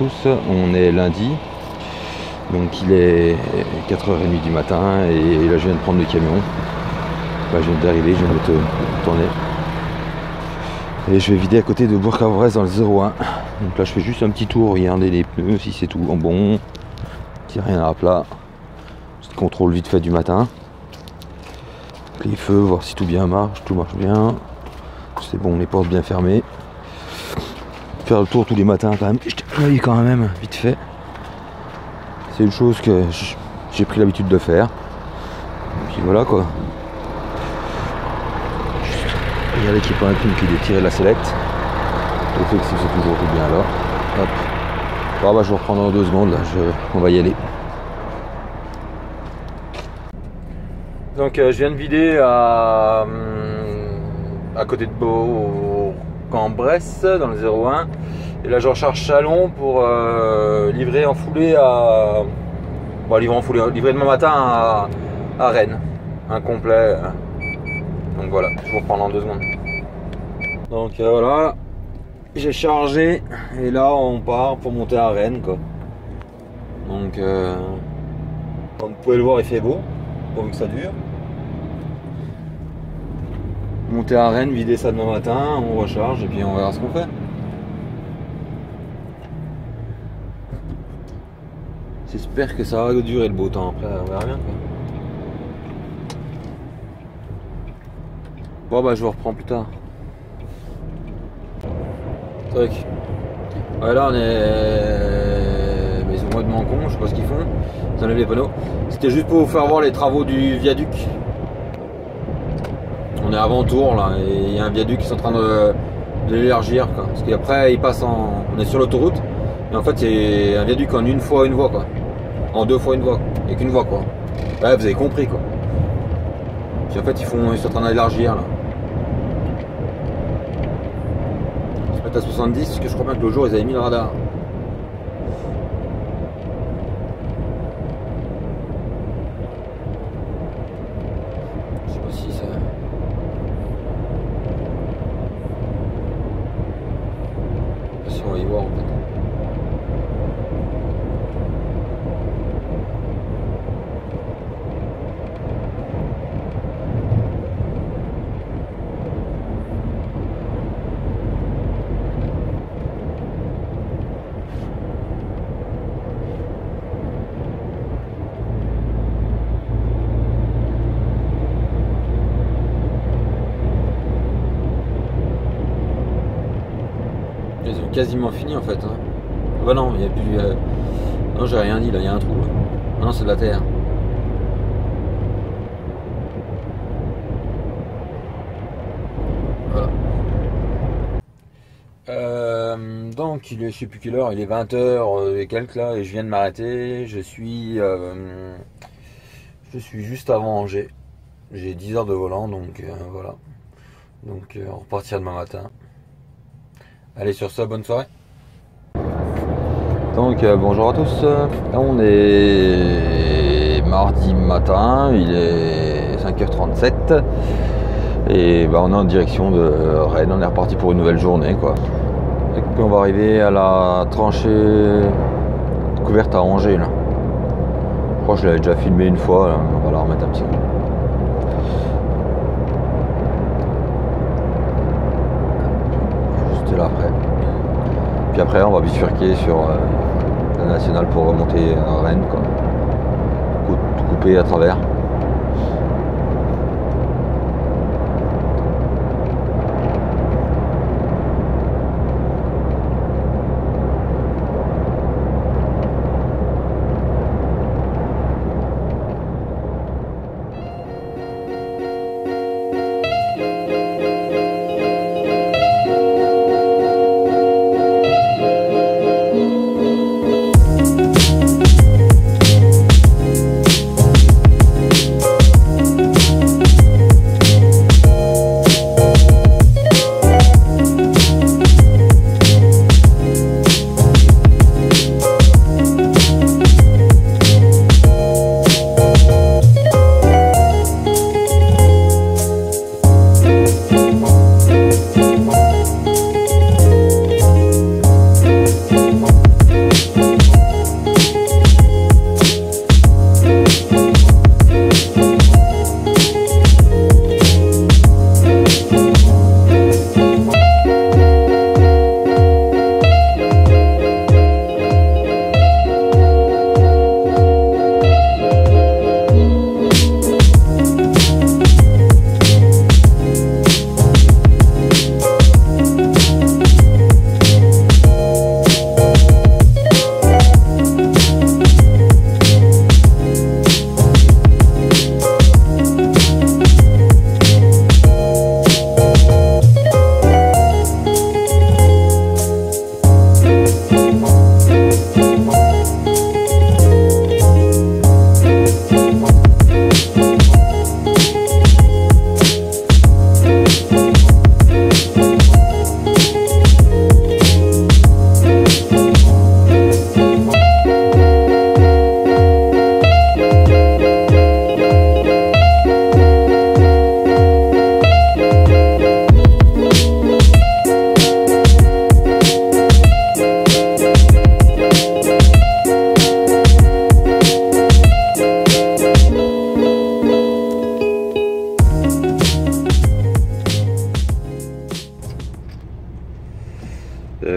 on est lundi, donc il est 4h30 du matin et là je viens de prendre le camion. Bah, je viens d'arriver, je viens de tourner. Et je vais vider à côté de Bourg-en-Bresse dans le 01. Donc là je fais juste un petit tour, regarder les pneus, si c'est tout en bon, a rien à plat. Petit contrôle vite fait du matin. Les feux, voir si tout bien marche, tout marche bien. C'est bon, les portes bien fermées. Faire le tour tous les matins quand même. Je quand même, vite fait. C'est une chose que j'ai pris l'habitude de faire. Et puis voilà quoi. Regardez qu'il n'y a pas un clim qui est tiré de la fait que c'est toujours tout bien là. Hop. Ah bah je vais reprendre dans deux secondes là, on va y aller. Donc euh, je viens de vider à, hum, à côté de Bourg-en-Bresse dans le 01. Et là je recharge Chalon pour euh, livrer en foulée à. Bon livrer en foulée, livrer demain matin à, Rennes. Un complet. Donc voilà, je vous reprends dans deux secondes. Donc euh, voilà, j'ai chargé et là on part pour monter à Rennes quoi. Donc euh, comme vous pouvez le voir il fait beau, pourvu que ça dure. Monter à Rennes, vider ça demain matin, on recharge et puis on verra ce qu'on fait. J'espère que ça va durer le beau temps après, on verra bien quoi. Bon bah je vous reprends plus tard. Truc. Ouais là on est. Mais ils ont de con, je sais pas ce qu'ils font. Ils enlèvent les panneaux. C'était juste pour vous faire voir les travaux du viaduc. On est avant tour là et il y a un viaduc qui est en train de, l'élargir Parce qu'après il passe en. On est sur l'autoroute. Et en fait c'est un viaduc en une fois une voie quoi. En deux fois une voie. Et qu'une voie quoi. Ouais vous avez compris quoi. En fait ils font. Ils sont en train d'élargir là. à 70, parce que je crois bien que le jour ils avaient mis le radar. Je sais pas si ça. Je sais pas si on va y voir en fait. Quasiment fini en fait. Hein. Bah non, il n'y a plus. Euh, non, j'ai rien dit là, il y a un trou. Non, c'est de la terre. Voilà. Euh, donc, il est, je sais plus quelle heure, il est 20h euh, et quelques là, et je viens de m'arrêter. Je suis. je suis juste avant Angers. J'ai 10 heures de volant, donc voilà. Donc, on repartira demain matin. Allez sur ça, bonne soirée. Donc euh, bonjour à tous. on est mardi matin, il est 5h37 et bah, on est en direction de Rennes, on est reparti pour une nouvelle journée quoi. Et puis on va arriver à la tranchée couverte à Angers là. Je crois que je l'avais déjà filmé une fois, on va la remettre un petit coup. Puis après, on va bifurquer sur euh, la nationale pour remonter à Rennes, quoi. couper à travers.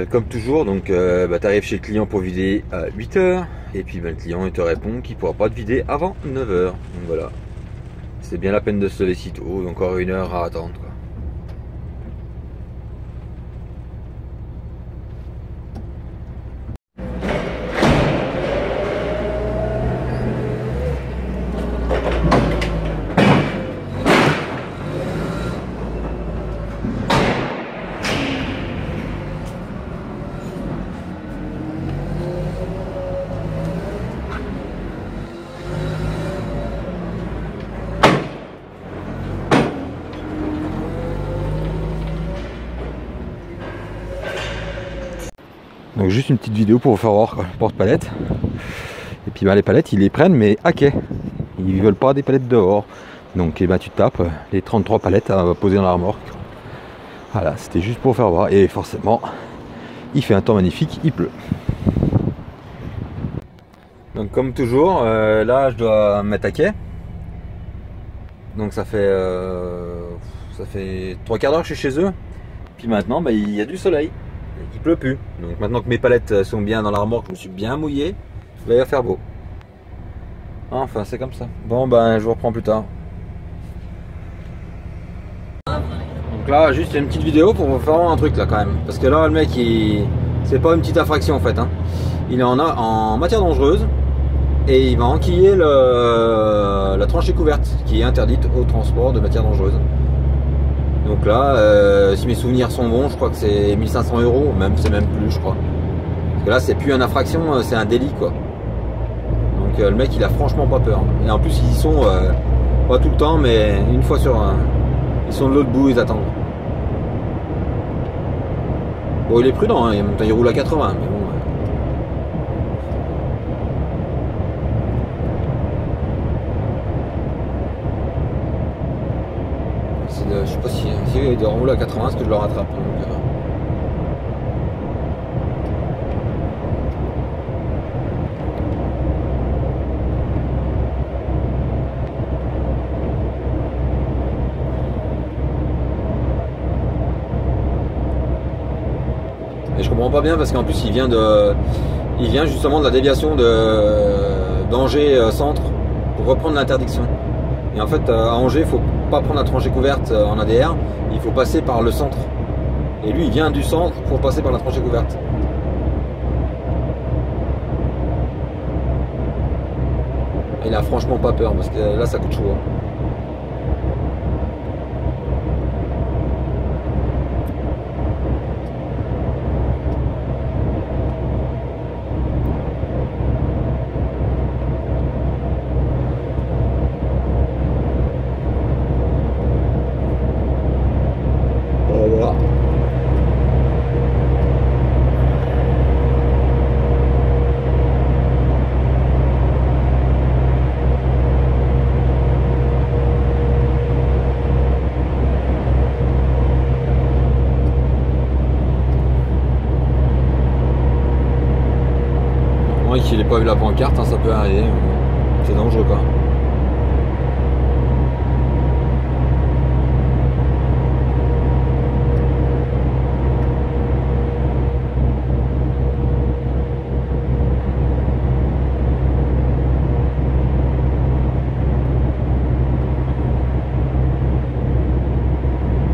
Comme toujours, donc euh, bah, tu arrives chez le client pour vider à 8h et puis bah, le client il te répond qu'il pourra pas te vider avant 9h. Donc voilà. C'est bien la peine de se lever si tôt, encore une heure à attendre. Une petite vidéo pour vous faire voir porte-palette. Et puis bah, les palettes ils les prennent mais à quai. Ils veulent pas des palettes dehors. Donc et eh ben, tu tapes les 33 palettes à poser dans la remorque. Voilà, c'était juste pour faire voir. Et forcément, il fait un temps magnifique, il pleut. Donc comme toujours, euh, là je dois mettre à quai. Donc ça fait euh, ça fait trois quarts d'heure que je suis chez eux. Puis maintenant bah, il y a du soleil il pleut plus. Donc maintenant que mes palettes sont bien dans l'armoire, que je me suis bien mouillé, il va faire beau. Enfin, c'est comme ça. Bon, ben, je vous reprends plus tard. Donc là, juste une petite vidéo pour vous faire un truc là quand même. Parce que là, le mec, il... c'est pas une petite infraction en fait. Hein. Il est en, en matière dangereuse et il va enquiller le... la tranchée couverte qui est interdite au transport de matière dangereuse. Donc là, euh, si mes souvenirs sont bons, je crois que c'est 1500 euros, même c'est même plus, je crois. Parce que là, c'est plus une infraction, euh, c'est un délit, quoi. Donc euh, le mec, il a franchement pas peur. Et en plus, ils y sont pas tout le temps, mais une fois sur un, ils sont de l'autre bout, ils attendent. Bon, il est prudent, hein, il roule à 80, mais bon. je sais pas si, il doit rouler à 80 ce que je le rattrape. Euh. Et je comprends pas bien parce qu'en plus il vient de. Il vient justement de la déviation de d'Angers euh, Centre pour reprendre l'interdiction. Et en fait à Angers, il faut pas prendre la tranchée couverte euh, en ADR, il faut passer par le centre. Et lui, il vient du centre pour passer par la tranchée couverte. Il a franchement pas peur parce que là, ça coûte chaud. Hein. s'il hein, ça peut arriver. C'est dangereux quoi.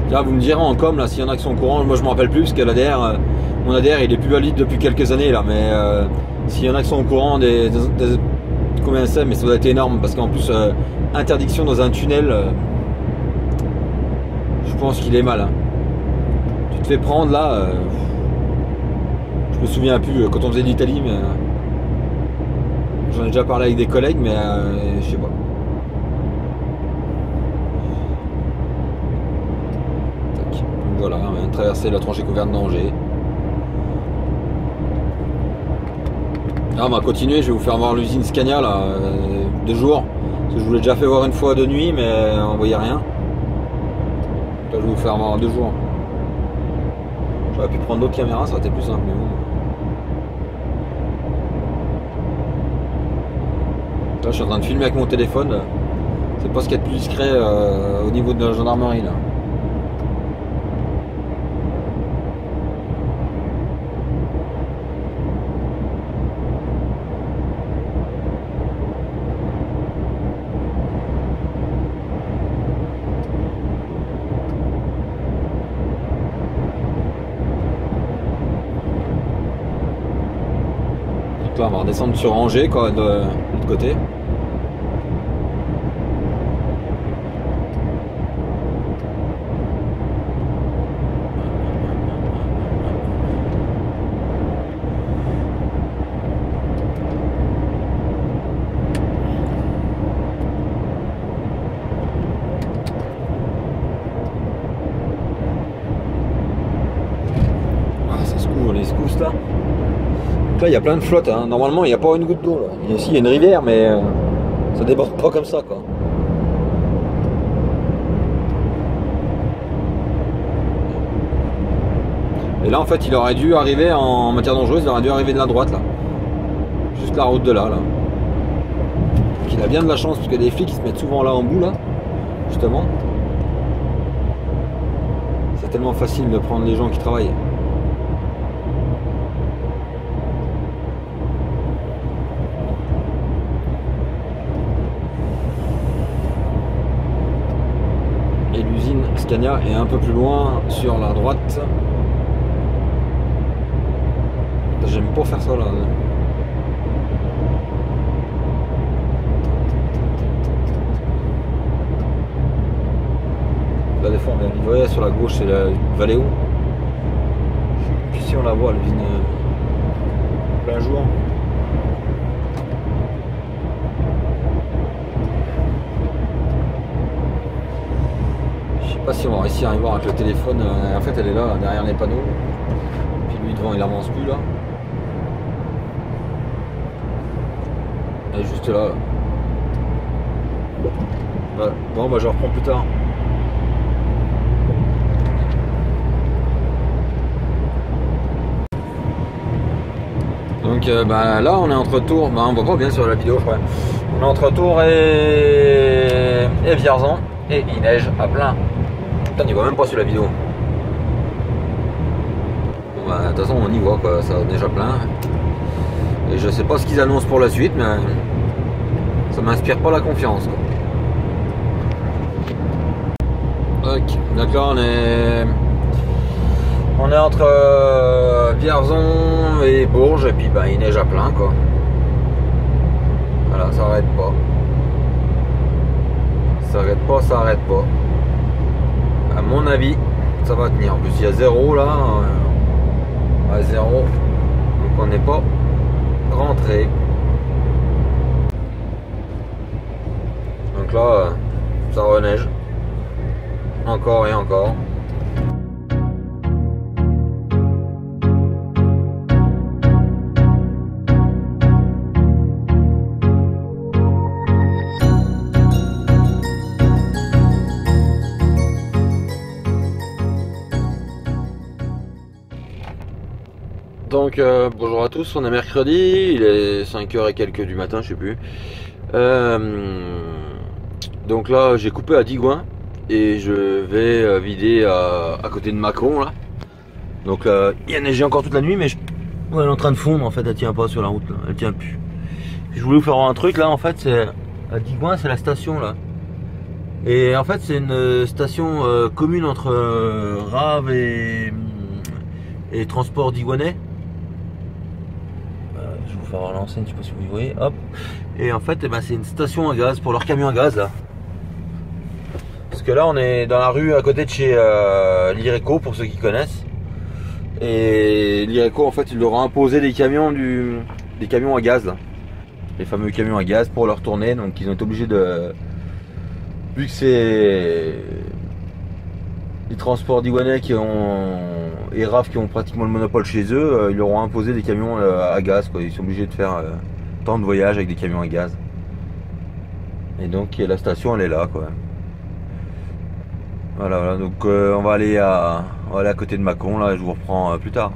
Là, vous me direz en com, là, s'il y en a qui sont au courant, moi je me rappelle plus, parce que l'ADR, euh, mon ADR, il est plus valide depuis quelques années, là, mais euh, s'il y en a qui sont au courant des, combien c'est, mais ça doit être énorme parce qu'en plus euh, interdiction dans un tunnel, euh, je pense qu'il est mal. Tu te fais prendre là, je me souviens plus quand on faisait l'Italie, mais j'en ai déjà parlé avec des collègues, mais je sais pas. voilà, on vient de traverser la tranchée couverte d'Angers. Ah, on va continuer, je vais vous faire voir l'usine Scania là, euh, de jour. Parce que je vous l'ai déjà fait voir une fois de nuit, mais on voyait rien. Là, je vais vous faire voir deux jours. J'aurais pu prendre d'autres caméras, ça aurait été plus simple. Mais Là, je suis en train de filmer avec mon téléphone. C'est pas ce qu'il y a de plus discret euh, au niveau de la gendarmerie là. On va redescendre sur Angers de l'autre côté. Ah, ça secoue les secousses là. Donc il y a plein de flottes. hein. Normalement il n'y a pas une goutte d'eau. Ici il y a une rivière mais euh, ça déborde pas comme ça quoi. Et là en fait il aurait dû arriver en matière dangereuse, il aurait dû arriver de la droite là. Juste la route de là là. Il a bien de la chance parce que des flics ils se mettent souvent là en bout là. Justement. C'est tellement facile de prendre les gens qui travaillent. Et l'usine Scania est un peu plus loin sur la droite. J'aime pas faire ça là. Là des fois on vient vous voyez sur la gauche c'est la Valéo. Puis si on la voit, l'usine euh, plein jour. Pas si on va réussir à y voir avec le téléphone. Euh, En fait, elle est là, derrière les panneaux. Puis lui devant, il avance plus là. Elle est juste là. Bon, bah je reprends plus tard. Donc euh, bah, là on est entre Tours, bah, on voit pas bien sur la vidéo je crois. On est entre Tours et, et Vierzon et il neige à plein. Putain il voit même pas sur la vidéo. Bon, bah, de toute façon on y voit quoi, ça neige à plein. Et je sais pas ce qu'ils annoncent pour la suite mais ça m'inspire pas la confiance. Quoi. Ok, là on est on est entre euh, Vierzon et Bourges et puis bah, il neige à plein quoi. Voilà, ça arrête pas. Ça arrête pas, ça arrête pas. À mon avis, ça va tenir. En plus il y a zéro là. euh, à zéro. Donc on n'est pas rentré. Donc là, euh, ça reneige. Encore et encore. Donc euh, bonjour à tous, on est mercredi, il est 5h et quelques du matin, je sais plus. Euh, donc là j'ai coupé à Digoin et je vais euh, vider à, côté de Macron là. Donc là il y a neigé encore toute la nuit mais elle est en train de fondre en fait, elle tient pas sur la route là, elle tient plus. Je voulais vous faire voir un truc là en fait c'est à Digoin c'est la station là. Et en fait c'est une station commune entre Rave et, et Transport Digoinais faire voir l'enseigne, je sais pas si vous voyez. Hop. Et en fait, eh ben, c'est une station à gaz pour leur camion à gaz là. Parce que là, on est dans la rue à côté de chez euh, l'Ireco pour ceux qui connaissent. Et l'Ireco, en fait, ils leur ont imposé des camions du, des camions à gaz. Les fameux camions à gaz pour leur tourner. Donc, ils ont été obligés de. Vu que c'est les transports d'Iwanais qui ont et RAF qui ont pratiquement le monopole chez eux, euh, ils leur ont imposé des camions euh, à gaz. Quoi. Ils sont obligés de faire euh, tant de voyages avec des camions à gaz. Et donc la station elle est là quoi. Voilà, voilà donc on va aller à on va aller à côté de Macon là je vous reprends plus tard.